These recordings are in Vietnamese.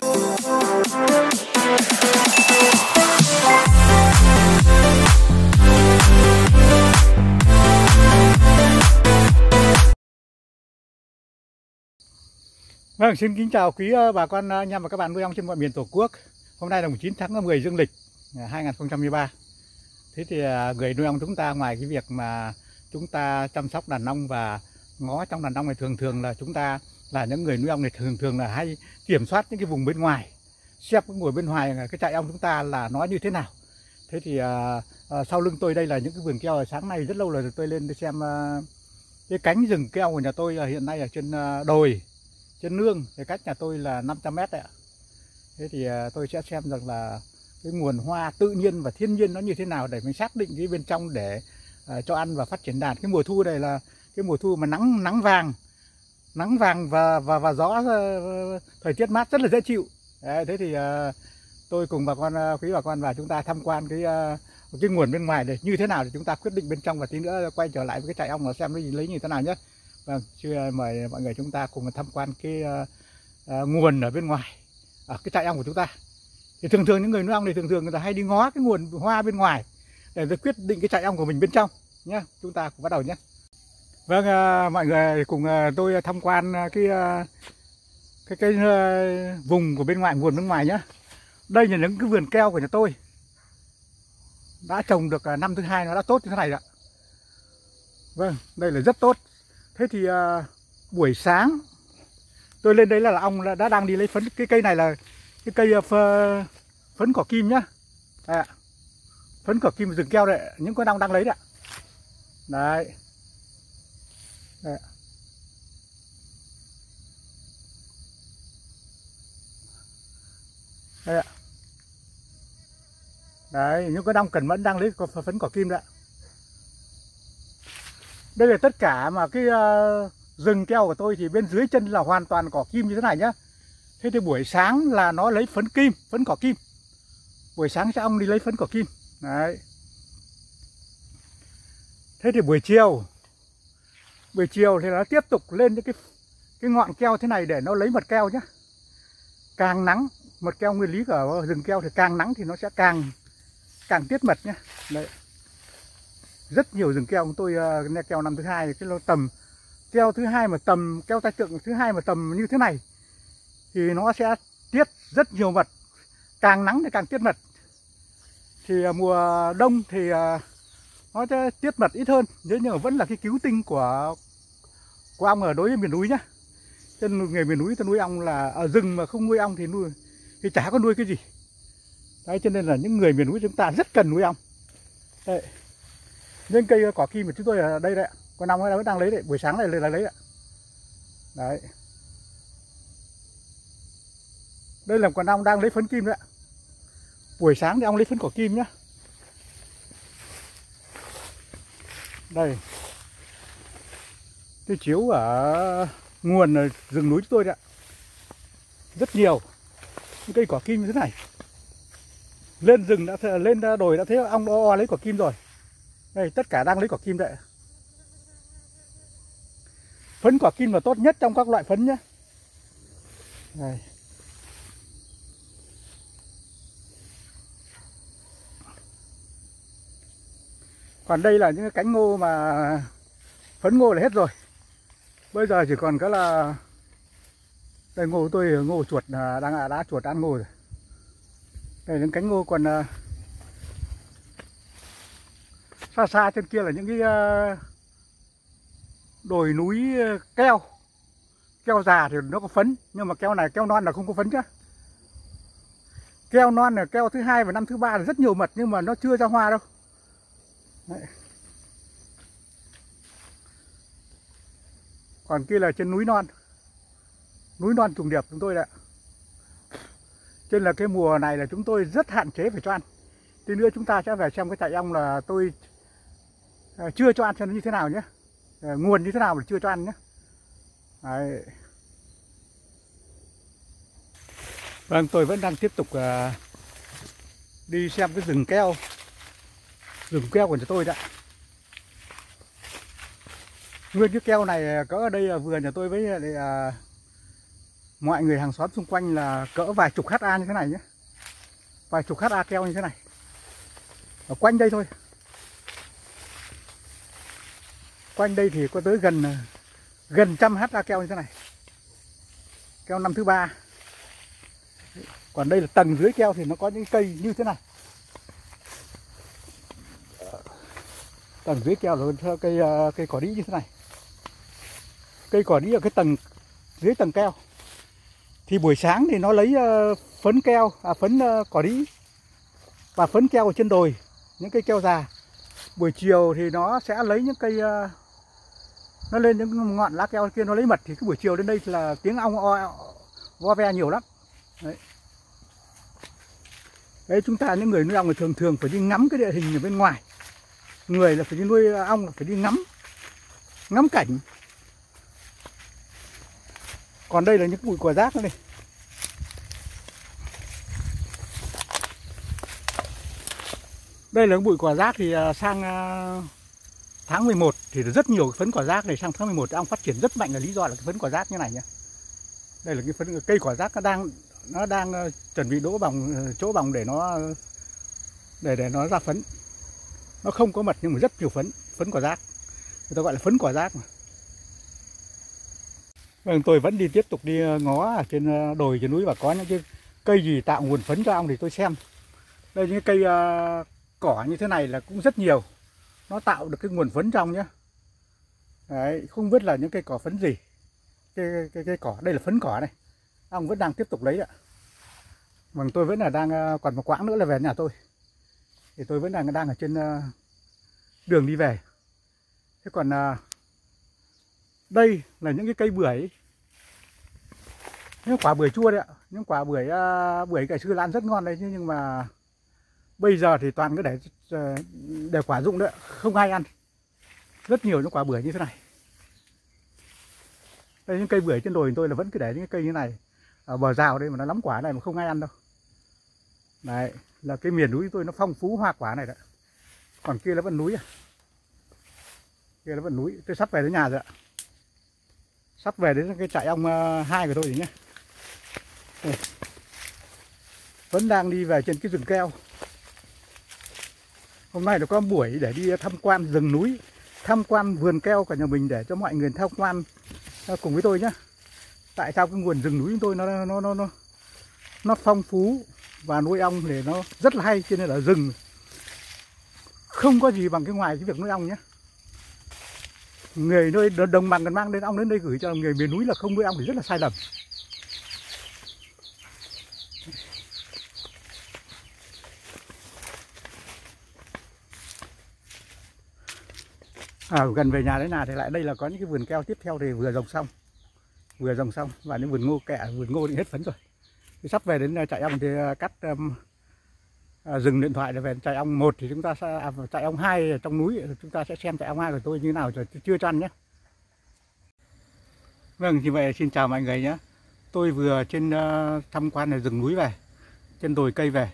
Vâng, xin kính chào quý ờ, bà con ờ, anh em và các bạn nuôi ong trên mọi miền Tổ quốc. Hôm nay là 9 tháng 10 dương lịch ờ, 2023. Thế thì người nuôi ong chúng ta ngoài cái việc mà chúng ta chăm sóc đàn ong và ngó trong đàn ong này thường thường là chúng ta là những người nuôi ong này thường thường là hay kiểm soát những cái vùng bên ngoài, xem cái ngồi bên ngoài cái trại ong chúng ta là nó như thế nào. Thế thì à, à, sau lưng tôi đây là những cái vườn keo sáng nay rất lâu rồi tôi lên để xem à, cái cánh rừng keo của nhà tôi hiện nay ở trên à, đồi trên nương thì cách nhà tôi là 500 mét đấy ạ thế thì à, tôi sẽ xem rằng là cái nguồn hoa tự nhiên và thiên nhiên nó như thế nào để mình xác định cái bên trong để à, cho ăn và phát triển đàn cái mùa thu này là cái mùa thu mà nắng nắng vàng nắng vàng và và và gió ờ, thời tiết mát rất là dễ chịu Đấy, thế thì uh, tôi cùng bà con ờ, quý bà con và chúng ta tham quan cái uh, cái nguồn bên ngoài để như thế nào thì chúng ta quyết định bên trong và tí nữa quay trở lại với cái trại ong và xem nó lấy như thế nào nhé Vâng, chưa mời mọi người chúng ta cùng tham quan cái uh, uh, nguồn ở bên ngoài ở cái trại ong của chúng ta. Thì thường thường những người nuôi ong thì thường thường người ta hay đi ngó cái nguồn hoa bên ngoài để rồi quyết định cái trại ong của mình bên trong nhé. Chúng ta cùng bắt đầu nhé. Vâng, à, mọi người cùng à, tôi à, tham quan cái cái cái vùng của bên ngoài nguồn bên ngoài nhé. Đây là những cái vườn keo của nhà tôi. Đã trồng được năm thứ hai nó đã tốt như thế này rồi Vâng, đây là rất tốt. Thế thì buổi sáng tôi lên đấy là, là ong đã đang đi lấy phấn. Cái cây này là cái cây phấn cỏ kim nhá. À, phấn cỏ kim rừng keo đấy những con ong đang lấy đấy đấy, đấy. Đây ạ. Đấy, những cái ong cần mẫn đang lấy phấn cỏ kim đấy đây là tất cả mà cái uh, rừng keo của tôi thì bên dưới chân là hoàn toàn cỏ kim như thế này nhá. Thế thì buổi sáng là nó lấy phấn kim phấn cỏ kim. Buổi sáng sẽ ong đi lấy phấn cỏ kim. Đấy. Thế thì buổi chiều buổi chiều thì nó tiếp tục lên những cái cái ngọn keo thế này để nó lấy mật keo nhé. càng nắng mật keo nguyên lý của rừng keo thì càng nắng thì nó sẽ càng càng tiết mật nhé. đấy rất nhiều rừng keo chúng tôi uh, keo năm thứ hai cái lô tầm keo thứ hai mà tầm keo tai tượng thứ hai mà tầm như thế này thì nó sẽ tiết rất nhiều mật càng nắng thì càng tiết mật thì uh, mùa đông thì uh, nó sẽ tiết mật ít hơn, thế nhưng mà vẫn là cái cứu tinh của của ong ở đối với miền núi nhá. Trên người miền núi ta nuôi ong là ở rừng mà không nuôi ong thì nuôi, thì chả có nuôi cái gì. Đấy, cho nên là những người miền núi chúng ta rất cần nuôi ong. Đấy. Những cây cỏ kim của chúng tôi ở đây đấy con ong vẫn đang lấy đấy, buổi sáng này là lấy đấy đấy. Đây là con ong đang lấy phấn kim đấy buổi sáng thì ong lấy phấn cỏ kim nhá. Đây. Cái chiếu ở nguồn ở rừng núi chúng tôi đấy rất nhiều. Những cây quả kim như thế này. Lên rừng đã lên đồi đã thấy ong o lấy quả kim rồi. Đây, tất cả đang lấy quả kim đấy phấn quả kim là tốt nhất trong các loại phấn nhé. Đây. Còn đây là những cái cánh ngô mà phấn ngô là hết rồi. Bây giờ chỉ còn cái là đây ngô tôi ngô chuột à, đang à, đã chuột ăn ngô rồi. Đây những cánh ngô còn à, xa xa trên kia là những cái ờ, đồi núi keo. Keo già thì nó có phấn nhưng mà keo này keo non là không có phấn chứ. Keo non là keo thứ hai và năm thứ ba là rất nhiều mật nhưng mà nó chưa ra hoa đâu. Đấy. còn kia là trên núi non. Núi non trùng điệp chúng tôi đấy trên là cái mùa này là chúng tôi rất hạn chế phải cho ăn. Tí nữa chúng ta sẽ về xem cái chạy ong là tôi à, chưa cho ăn cho nó như thế nào nhé. À, nguồn như thế nào mà chưa cho ăn nhé. Đấy. Vâng tôi vẫn đang tiếp tục à, đi xem cái rừng keo rừng keo của nhà tôi đã. Nguyên cái keo này à, cỡ ở đây là vườn nhà tôi với à, à, mọi người hàng xóm xung quanh là cỡ vài chục ha như thế này nhé. Vài chục ha keo như thế này. Ở quanh đây thôi. Quanh đây thì có tới gần à, gần trăm ha keo như thế này. Keo năm thứ ba. Còn đây là tầng dưới keo thì nó có những cây như thế này. Tầng dưới keo là cây cây cỏ đĩ như thế này. Cây cỏ đĩ ở cái tầng dưới tầng keo. Thì buổi sáng thì nó lấy ờ, phấn keo à, phấn ờ, cỏ đĩ và phấn keo ở trên đồi những cây keo già. Buổi chiều thì nó sẽ lấy những cây ờ, nó lên những ngọn lá keo kia nó lấy mật. Thì cái buổi chiều đến đây là tiếng ong o, vo ve nhiều lắm. Đấy. đấy chúng ta những người nuôi ong thì thường thường phải đi ngắm cái địa hình ở bên ngoài người là phải đi nuôi à, ong là phải đi ngắm ngắm cảnh. Còn đây là những bụi cỏ rác này đây. Là bụi cỏ rác thì à, sang à, tháng 11 thì rất nhiều phấn cỏ rác này sang tháng 11 ong phát triển rất mạnh. Là lý do là cái phấn cỏ rác như này nhá. Đây là cái phấn, cây cỏ rác nó đang nó đang chuẩn bị đỗ bằng ờ, chỗ bằng để nó, để để nó ra phấn nó không có mật nhưng mà rất nhiều phấn phấn quả rác người ta gọi là phấn quả rác mà. Vâng tôi vẫn đi tiếp tục đi ờ, ngó ở trên ờ, đồi trên núi và có những cái cây gì tạo nguồn phấn cho ong thì tôi xem. Đây những cây uh, cỏ như thế này là cũng rất nhiều. Nó tạo được cái nguồn phấn trong nhá. Đấy, không biết là những cây cỏ phấn gì. Cây, cây, cái cỏ đây là phấn cỏ này ong vẫn đang tiếp tục lấy ạ. Vâng tôi vẫn là đang còn một quãng nữa là về nhà tôi thì tôi vẫn đang đang ở trên ờ, đường đi về. Thế còn ờ, đây là những cái cây bưởi. Những quả bưởi chua đấy ạ. Những quả bưởi ờ, bưởi ngày xưa lan rất ngon đấy, nhưng mà bây giờ thì toàn cứ để để quả dụng đấy không ai ăn. Rất nhiều những quả bưởi như thế này. Đây, những cây bưởi trên đồi tôi là vẫn cứ để những cây như này ở bờ rào đây mà nó lắm quả này mà không ai ăn đâu. Đấy là cái miền núi tôi nó phong phú hoa quả này đấy còn kia là vẫn núi à. Kia là vẫn núi. Tôi sắp về đến nhà rồi ạ. Sắp về đến cái trại ong à, hai của tôi rồi nhé. Đây. vẫn đang đi về trên cái rừng keo. Hôm nay là có buổi để đi tham quan rừng núi, tham quan vườn keo của nhà mình để cho mọi người tham quan à, cùng với tôi nhé. Tại sao cái nguồn rừng núi chúng tôi nó nó nó nó nó phong phú và nuôi ong thì nó rất là hay cho nên là rừng. Không có gì bằng cái ngoài cái việc nuôi ong nhé. Người nơi đồng bằng cần mang đến ong đến đây gửi cho người miền núi là không nuôi ong thì rất là sai lầm. À, gần về nhà đấy nào thì lại đây là có những cái vườn keo tiếp theo thì vừa trồng xong vừa trồng xong và những vườn ngô kẹ vườn ngô thì hết phấn rồi thì sắp về đến à, trại ong thì à, cắt um, dừng điện thoại để về trại ong một thì chúng ta sẽ à, trại ong hai ở trong núi chúng ta sẽ xem trại ong hai của tôi như nào rồi chưa chăn nhé. Vâng như vậy xin chào mọi người nhé. Tôi vừa trên uh, tham quan ở rừng núi về trên đồi cây về.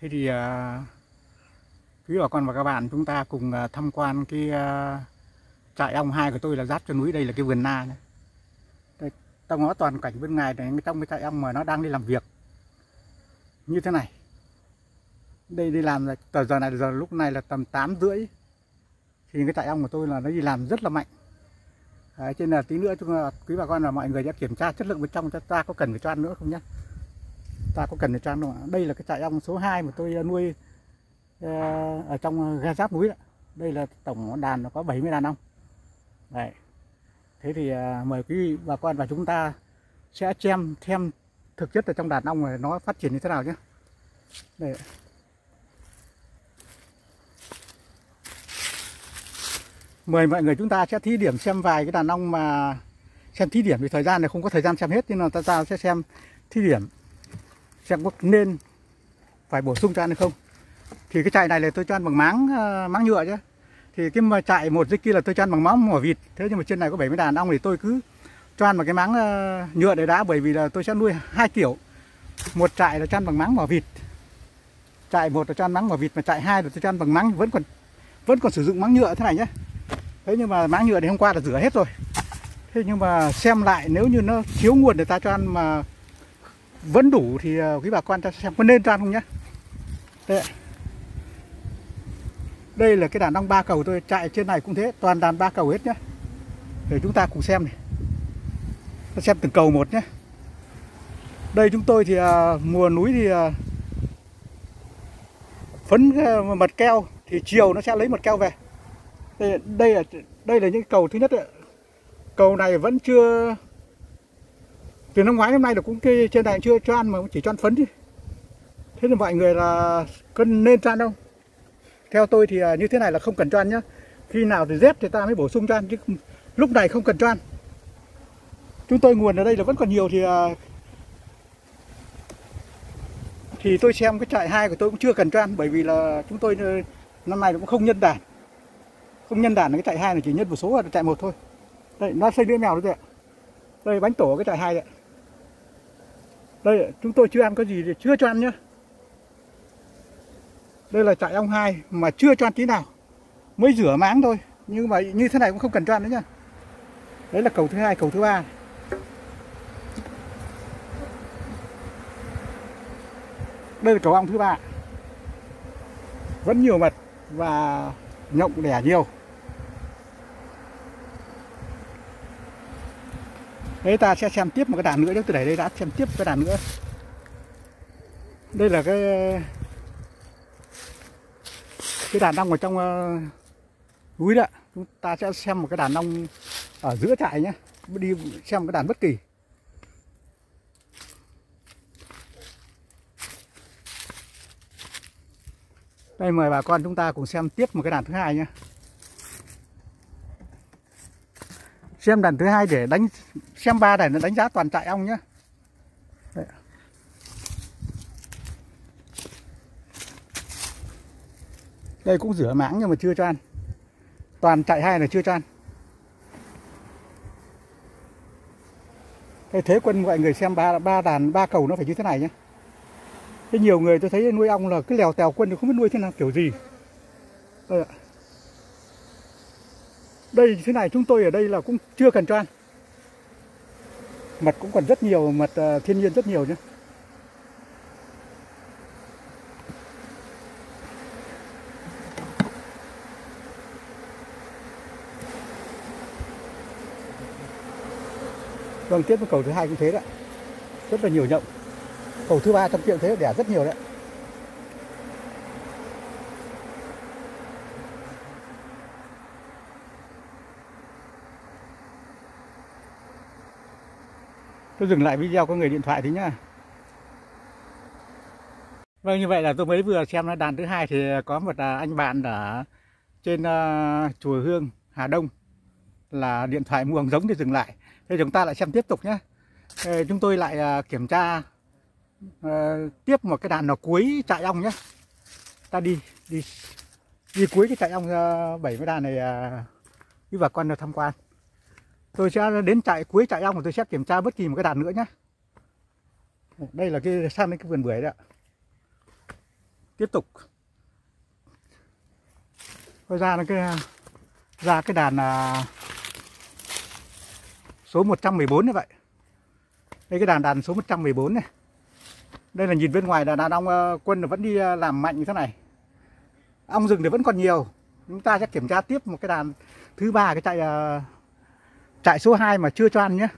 Thế thì uh, quý bà con và các bạn chúng ta cùng uh, tham quan cái uh, trại ong hai của tôi là giáp cho núi đây là cái vườn na này ta ngó toàn cảnh bên ngoài này trong cái trại ong mà nó đang đi làm việc. Như thế này. Đây đi làm là tờ giờ này giờ lúc này là tầm 8 rưỡi. Thì cái trại ong của tôi là nó đi làm rất là mạnh. Đấy, trên là tí nữa chúng quý bà con là mọi người sẽ kiểm tra chất lượng bên trong cho ta có cần phải cho ăn nữa không nhá? Ta có cần phải cho ăn không đây là cái trại ong số 2 mà tôi ờ, nuôi ờ, ở trong ờ, ga giáp núi đó. đây là tổng đàn nó có 70 đàn ong. Đấy thế thì à, mời quý vị bà con và chúng ta sẽ xem thêm thực chất ở trong đàn ong này nó phát triển như thế nào nhé. Đây mời mọi người chúng ta sẽ thí điểm xem vài cái đàn ong mà xem thí điểm vì thời gian này không có thời gian xem hết nhưng mà ta, ta sẽ xem thí điểm xem có nên phải bổ sung cho ăn hay không. Thì cái chai này là tôi cho ăn bằng máng à, máng nhựa chứ thì cái mà chạy một dưới kia là tôi cho ăn bằng móng mỏ vịt. Thế nhưng mà trên này có 70 đàn ong thì tôi cứ cho ăn bằng cái máng ờ, nhựa để đã bởi vì là tôi sẽ nuôi hai kiểu. Một trại là cho ăn bằng máng mỏ vịt. Trại một là cho ăn máng mỏ vịt mà trại hai là tôi cho ăn bằng máng vẫn còn vẫn còn sử dụng máng nhựa thế này nhé thế nhưng mà máng nhựa thì hôm qua là rửa hết rồi. Thế nhưng mà xem lại nếu như nó thiếu nguồn để ta cho ăn mà vẫn đủ thì ờ, quý bà con ta xem có nên cho ăn không nhé đây, ạ đây là cái đàn ong ba cầu tôi chạy trên này cũng thế toàn đàn ba cầu hết nhé để chúng ta cùng xem này. Ta xem từng cầu một nhé đây chúng tôi thì à, mùa núi thì à, phấn à, mật keo thì chiều nó sẽ lấy mật keo về. Đây, đây là đây là những cầu thứ nhất ạ. cầu này vẫn chưa từ năm ngoái năm nay là cũng cây trên này chưa cho ăn mà chỉ cho ăn phấn chứ. Thế là mọi người là cân nên cho ăn không? Theo tôi thì à, như thế này là không cần cho ăn nhá. Khi nào thì rét thì ta mới bổ sung cho ăn, chứ lúc này không cần cho ăn. Chúng tôi nguồn ở đây là vẫn còn nhiều thì à, thì tôi xem cái trại hai của tôi cũng chưa cần cho ăn, bởi vì là chúng tôi ờ, năm nay cũng không nhân đàn. Không nhân đàn cái trại hai này chỉ nhân một số ở trại một thôi. Đây, nó xây lưỡi mèo đấy ạ. Đây, bánh tổ cái trại hai đấy đây, chúng tôi chưa ăn có gì thì chưa cho ăn nhá đây là trại ong hai mà chưa cho ăn tí nào. Mới rửa máng thôi. Nhưng mà như thế này cũng không cần cho ăn nữa nhá. Đấy là cầu thứ hai, cầu thứ ba. Đây là cầu ong thứ ba. Vẫn nhiều mật và nhộng đẻ nhiều. Đấy ta sẽ xem tiếp một cái đàn nữa. Nhé từ đẩy đây đã xem tiếp cái đàn nữa. Đây là cái cái đàn ong ở trong uh, núi đó chúng ta sẽ xem một cái đàn ong ở giữa trại nhé đi xem cái đàn bất kỳ Đây mời bà con chúng ta cùng xem tiếp một cái đàn thứ hai nhé. Xem đàn thứ hai để đánh xem ba đàn đánh giá toàn trại ong nhé. Đấy. Đây cũng rửa máng nhưng mà chưa cho ăn. Toàn chạy hai là chưa cho ăn. Đây thế quân mọi người xem ba ba đàn ba cầu nó phải như thế này nhé. Thế nhiều người tôi thấy nuôi ong là cứ lèo tèo quân thì không biết nuôi thế nào kiểu gì. Đây, ạ. đây thế này chúng tôi ở đây là cũng chưa cần cho ăn. Mật cũng còn rất nhiều, mật uh, thiên nhiên rất nhiều nhé. Vâng, tiếp với cầu thứ hai cũng thế đấy. Rất là nhiều nhộng. Cầu thứ ba trong tiệm thế đẻ rất nhiều đấy. Tôi dừng lại video có người điện thoại thế nhá. Vâng như vậy là tôi mới vừa xem đàn thứ hai thì có một à, anh bạn ở trên à, chùa Hương Hà Đông là điện thoại muồng giống thì dừng lại. Thế chúng ta lại xem tiếp tục nhé. Chúng tôi lại à, kiểm tra uh, tiếp một cái đàn nào cuối trại ong nhé. Ta đi đi đi cuối cái trại ong à, uh, 70 đàn này uh, quý bà con được tham quan. Tôi sẽ đến trại cuối trại ong và tôi sẽ kiểm tra bất kỳ một cái đàn nữa nhé. Đây là cái sang đến cái vườn bưởi đấy ạ. Tiếp tục. Tôi ra nó cái ra cái đàn uh, số 114 như vậy. Đây cái đàn đàn số 114 này. Đây là nhìn bên ngoài là đàn ong ờ, quân vẫn đi ờ, làm mạnh như thế này. Ong rừng thì vẫn còn nhiều. Chúng ta sẽ kiểm tra tiếp một cái đàn thứ ba, cái chạy trại chạy số 2 mà chưa cho ăn nhé.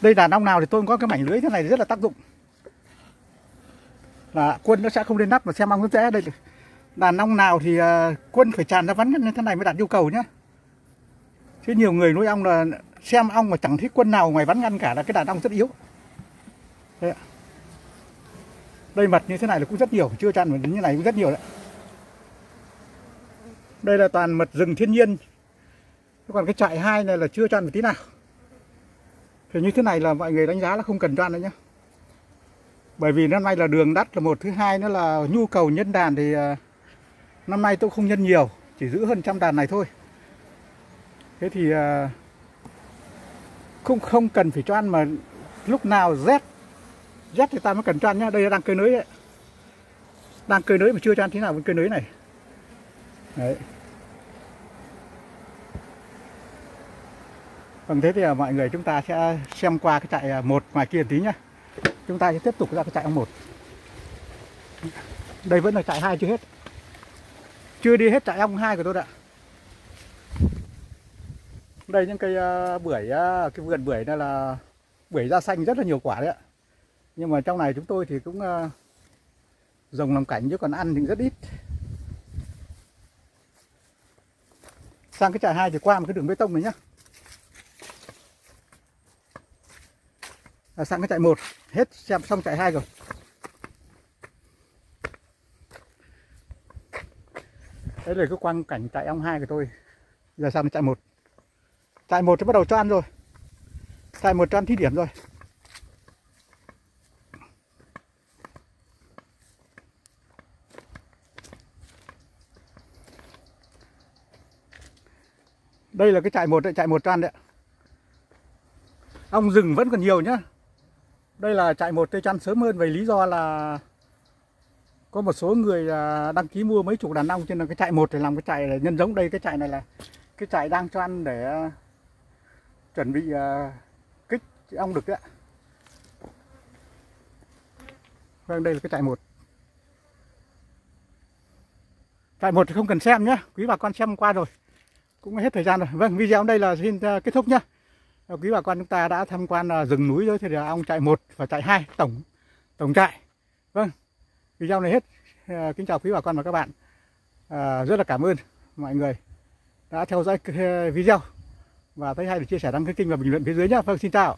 Đây đàn ong nào thì tôi có cái mảnh lưới thế này rất là tác dụng. Là quân nó sẽ không lên nắp mà xem ong nó dễ đây đàn ong nào thì ờ, quân phải tràn ra vắn như thế này mới đạt yêu cầu nhé chứ nhiều người nuôi ong là xem ong mà chẳng thấy quân nào ngoài vắn ngăn cả là cái đàn ong rất yếu. Đây, ạ. đây mật như thế này là cũng rất nhiều chưa tràn mà như này cũng rất nhiều đấy. Đây là toàn mật rừng thiên nhiên. Còn cái trại hai này là chưa tràn một tí nào. Thì như thế này là mọi người đánh giá là không cần tràn đấy nữa nhé bởi vì năm nay là đường đắt là một thứ hai nữa là nhu cầu nhân đàn thì ờ, năm nay tôi không nhân nhiều, chỉ giữ hơn trăm đàn này thôi thế thì à, không không cần phải cho ăn mà lúc nào rét rét thì ta mới cần cho ăn nhá đây là đang cơi nới đấy đang cơi nới mà chưa cho ăn thế nào với cơi nới này đấy Vâng thế thì à, mọi người chúng ta sẽ xem qua cái trại à, một ngoài kia tí nhá. Chúng ta sẽ tiếp tục ra cái trại một. Đây vẫn là trại hai chưa hết. Chưa đi hết trại ong hai của tôi ạ. Đây những cây à, bưởi à, cái vườn bưởi này là bưởi da xanh rất là nhiều quả đấy ạ. Nhưng mà trong này chúng tôi thì cũng à, rồng làm cảnh chứ còn ăn thì rất ít. Sang cái trại hai thì qua một cái đường bê tông này nhá. à, sang cái trại một hết xem xong trại hai rồi đấy là cái quang cảnh tại ong hai của tôi. Giờ sang trại một? Trại một thì bắt đầu cho ăn rồi. Trại một cho ăn thí điểm rồi. Đây là cái trại một trại một cho ăn đấy ong rừng vẫn còn nhiều nhá. Đây là trại một cây chăn sớm hơn, vì lý do là có một số người à, đăng ký mua mấy chục đàn ong trên là cái chạy một để làm cái chạy nhân giống đây, cái chạy này là cái chạy đang cho ăn để à, chuẩn bị à, kích ong đực đấy Vâng đây là cái chạy một. Chạy một thì không cần xem nhé Quý bà con xem qua rồi, Cũng hết thời gian rồi. Vâng video đây là xin kết thúc nhé quý bà con chúng ta đã tham quan rừng núi rồi, thì là ong chạy một và chạy hai tổng tổng chạy vâng video này hết. À, kính chào quý bà con và các bạn. À, rất là cảm ơn mọi người đã theo dõi video và thấy hay thì chia sẻ đăng ký kênh và bình luận phía dưới nhé vâng xin chào.